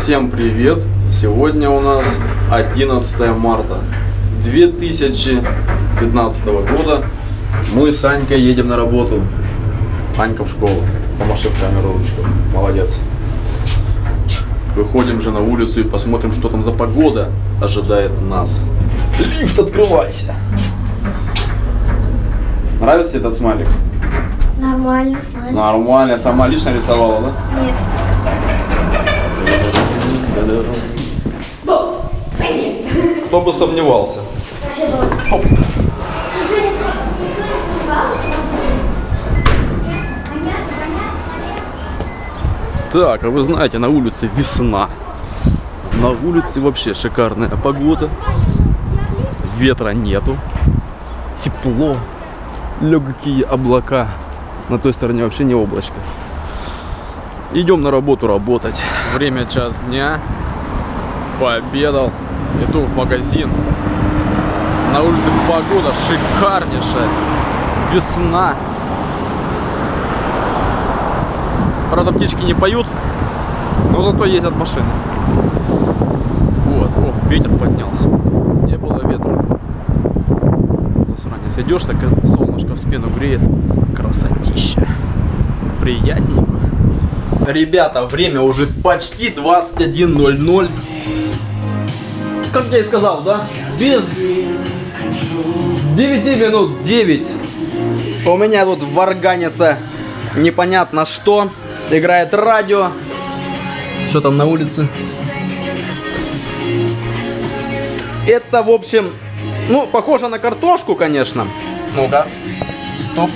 Всем привет! Сегодня у нас 11 марта 2015 года. Мы с Анькой едем на работу. Анька в школу. Помаши в камеру ручку. Молодец. Выходим же на улицу и посмотрим, что там за погода ожидает нас. Лифт, открывайся! Нравится этот смайлик? Нормально, смотри. Нормально. Сама лично рисовала, да? Нет. Кто бы сомневался. Оп. Так, а вы знаете, на улице весна. На улице вообще шикарная погода. Ветра нету. Тепло. Легкие облака. На той стороне вообще не облачко. Идем на работу работать. Время час дня. Пообедал. Иду в магазин. На улице погода шикарнейшая. Весна. Правда, птички не поют, но зато ездят машины. Вот, о, ветер поднялся. Не было ветра. Засранец. Идешь, так солнышко в спину греет. Красотища. Приятненько. Ребята, время уже почти 21.00. Как я и сказал, да? Без 9 минут 9. У меня тут варганится непонятно что. Играет радио. Что там на улице? Это, в общем, ну, похоже на картошку, конечно. Ну-ка. Стоп.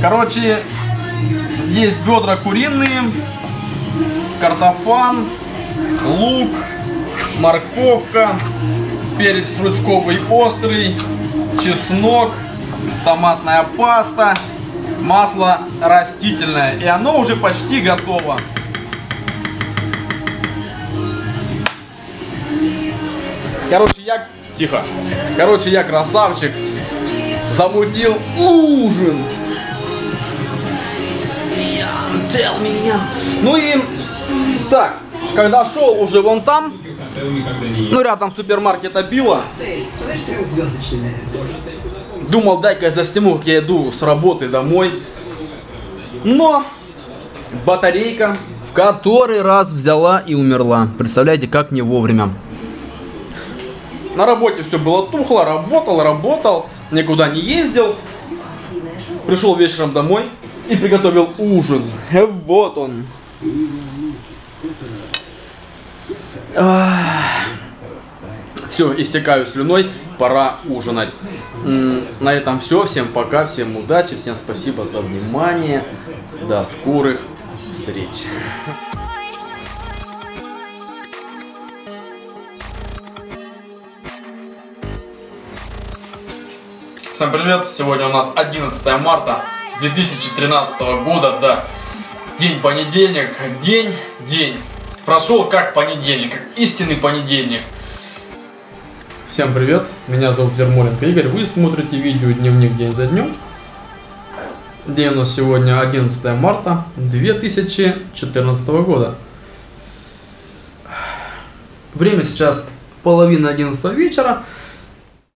Короче, здесь бедра куриные, картофан, лук, морковка, перец стручковый острый, чеснок, томатная паста, масло растительное. И оно уже почти готово. Короче, я... Тихо. Короче, я красавчик. Замутил ужин. Tell me. Ну и... Так, когда шел уже вон там, ну рядом супермаркета Билла, Думал, дай-ка я засниму, как я иду с работы домой. Но батарейка в который раз взяла и умерла. Представляете, как не вовремя. На работе все было тухло, работал, работал, никуда не ездил. Пришел вечером домой и приготовил ужин. Э, Вот он. Все, истекаю слюной, пора ужинать. На этом все. Всем пока, всем удачи, всем спасибо за внимание. До скорых встреч. Всем привет! Сегодня у нас 11 марта 2013 года, да. День понедельник, день, день. Прошел как понедельник, истинный понедельник. Всем привет, меня зовут Ермоленко Игорь, вы смотрите видео «Дневник день за днем». День у нас сегодня 11 марта 2014 года. Время сейчас половина 11 вечера.